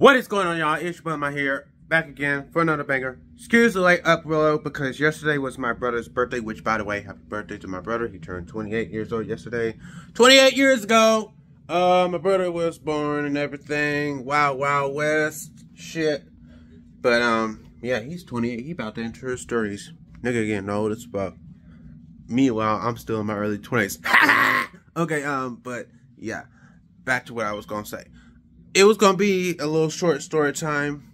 What is going on, y'all? It's my here, back again for another banger. Excuse the late upload because yesterday was my brother's birthday, which, by the way, happy birthday to my brother. He turned 28 years old yesterday. 28 years ago, uh, my brother was born and everything. Wild, wild west shit. But, um, yeah, he's 28. He about to enter his 30s. Nigga getting old as fuck. Meanwhile, I'm still in my early 20s. okay, um, but, yeah. Back to what I was gonna say it was gonna be a little short story time.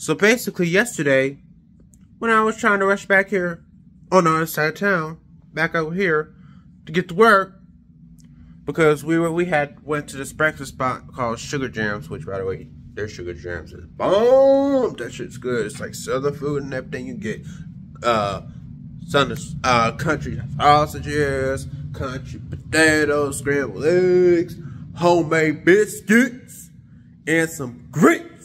So basically, yesterday, when I was trying to rush back here on the other side of town, back over here to get to work, because we were we had went to this breakfast spot called Sugar Jams, which by the way, their Sugar Jams is bomb. That shit's good. It's like southern food and everything. You get uh, some uh country sausages, country potatoes, scrambled eggs, homemade biscuits and some grits.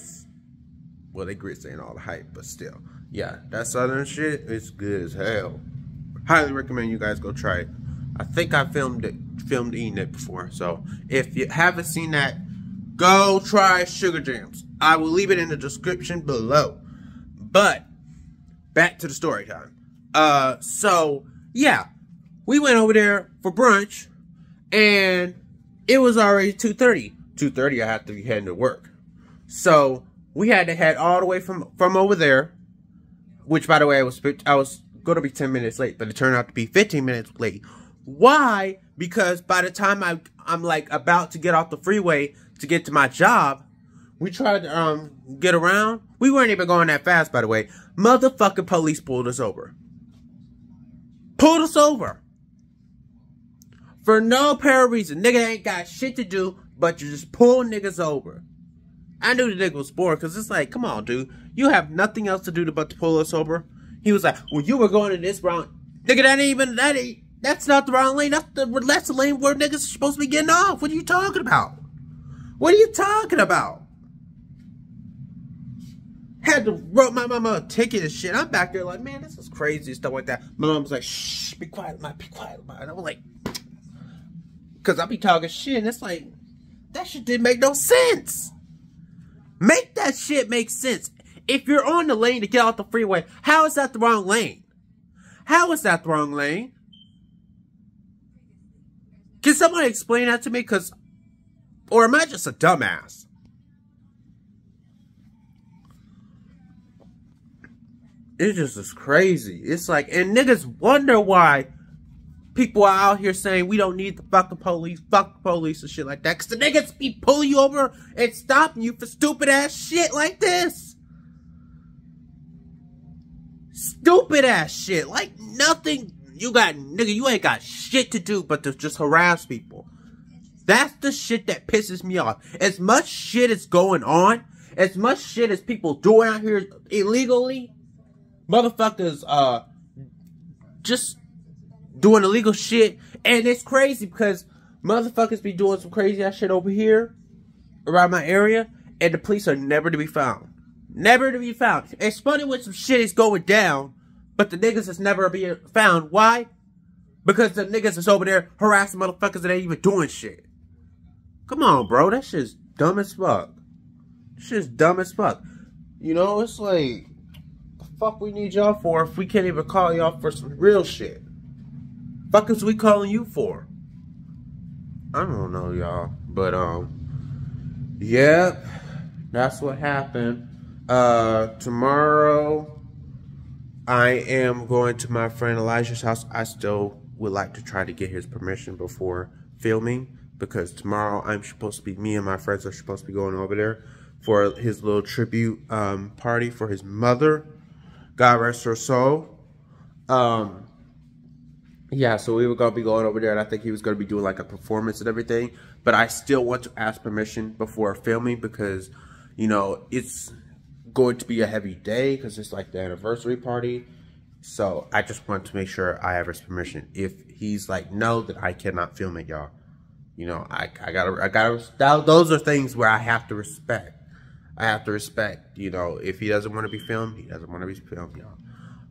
Well, they grits ain't all the hype, but still. Yeah, that southern shit is good as hell. Highly recommend you guys go try it. I think I filmed it, filmed eating it before. So if you haven't seen that, go try Sugar Jams. I will leave it in the description below. But back to the story time. Uh, so yeah, we went over there for brunch, and it was already two thirty. 2.30, I have to be heading to work. So we had to head all the way from, from over there, which by the way, I was, I was going to be 10 minutes late, but it turned out to be 15 minutes late. Why? Because by the time I, I'm like about to get off the freeway to get to my job, we tried to um, get around. We weren't even going that fast, by the way. Motherfucking police pulled us over. Pulled us over. For no apparent reason. Nigga ain't got shit to do but you just pull niggas over. I knew the nigga was bored because it's like, come on, dude. You have nothing else to do but to pull us over. He was like, well, you were going in this round. Nigga, that ain't even, that ain't, that's not the wrong lane. That's the, that's the lane where niggas are supposed to be getting off. What are you talking about? What are you talking about? Had to wrote my mama a ticket and shit. I'm back there like, man, this is crazy stuff like that. My mom's like, shh, be quiet, man, be quiet, man. I'm like, cause I be talking shit and it's like, that shit didn't make no sense. Make that shit make sense. If you're on the lane to get off the freeway, how is that the wrong lane? How is that the wrong lane? Can somebody explain that to me? Cause, or am I just a dumbass? It just is crazy. It's like, and niggas wonder why people are out here saying we don't need the fucking police, fuck the police and shit like that. Cause the niggas be pulling you over and stopping you for stupid ass shit like this. Stupid ass shit. Like nothing, you got, nigga, you ain't got shit to do but to just harass people. That's the shit that pisses me off. As much shit is going on, as much shit as people doing out here illegally, motherfuckers, uh, just doing illegal shit. And it's crazy because motherfuckers be doing some crazy ass shit over here around my area and the police are never to be found. Never to be found. It's funny when some shit is going down, but the niggas is never being found. Why? Because the niggas is over there harassing motherfuckers that ain't even doing shit. Come on, bro. That shit's dumb as fuck. Shit's dumb as fuck. You know, it's like, the fuck we need y'all for if we can't even call y'all for some real shit? Fuck is we calling you for? I don't know, y'all. But, um, yep, that's what happened. Uh, tomorrow, I am going to my friend Elijah's house. I still would like to try to get his permission before filming because tomorrow I'm supposed to be, me and my friends are supposed to be going over there for his little tribute um, party for his mother. God rest her soul. Um, yeah, so we were gonna be going over there, and I think he was gonna be doing like a performance and everything. But I still want to ask permission before filming because, you know, it's going to be a heavy day because it's like the anniversary party, So I just want to make sure I have his permission. If he's like, no, that I cannot film it, y'all. You know, I, I gotta, I gotta, those are things where I have to respect. I have to respect, you know, if he doesn't want to be filmed, he doesn't want to be filmed, y'all.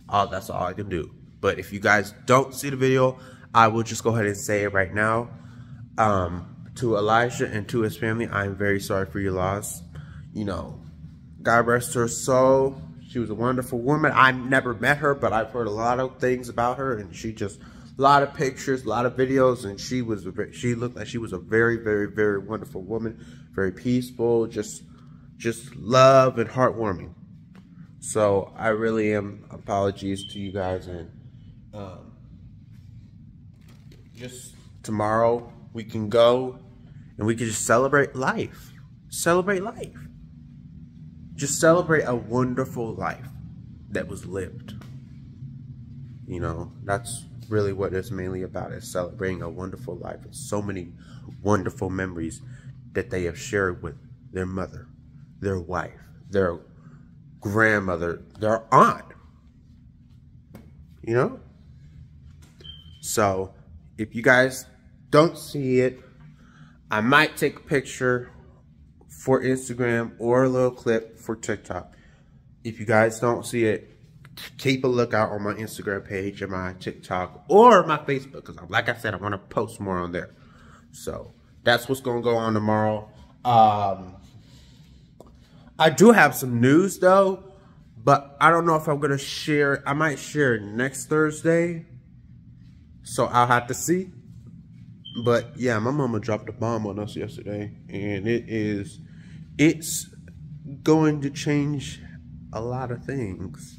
Oh, that's all I can do. But if you guys don't see the video, I will just go ahead and say it right now. Um, to Elijah and to his family, I'm very sorry for your loss. You know, God rest her soul. She was a wonderful woman. I've never met her, but I've heard a lot of things about her, and she just a lot of pictures, a lot of videos, and she was she looked like she was a very, very, very wonderful woman, very peaceful, just just love and heartwarming. So I really am apologies to you guys, and um, just tomorrow we can go and we can just celebrate life, celebrate life. Just celebrate a wonderful life that was lived. You know, that's really what it's mainly about is celebrating a wonderful life and so many wonderful memories that they have shared with their mother, their wife, their grandmother, their aunt. You know? So, if you guys don't see it, I might take a picture for Instagram or a little clip for TikTok. If you guys don't see it, keep a lookout on my Instagram page and my TikTok or my Facebook because like I said, I want to post more on there. So that's what's going to go on tomorrow. Um, I do have some news though, but I don't know if I'm going to share. I might share next Thursday. So I'll have to see. But yeah, my mama dropped a bomb on us yesterday and it is it's going to change a lot of things.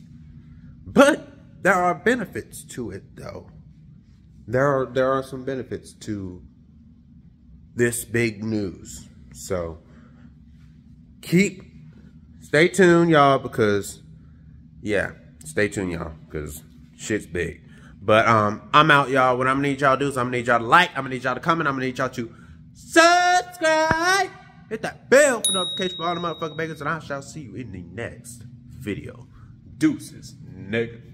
But there are benefits to it though. There are there are some benefits to this big news. So keep stay tuned y'all because yeah, stay tuned y'all because shit's big. But um I'm out y'all. What I'm gonna need y'all to do is I'm gonna need y'all to like, I'm gonna need y'all to comment, I'm gonna need y'all to subscribe. Hit that bell for notification for all the motherfucking bangers, and I shall see you in the next video. Deuces, nigga.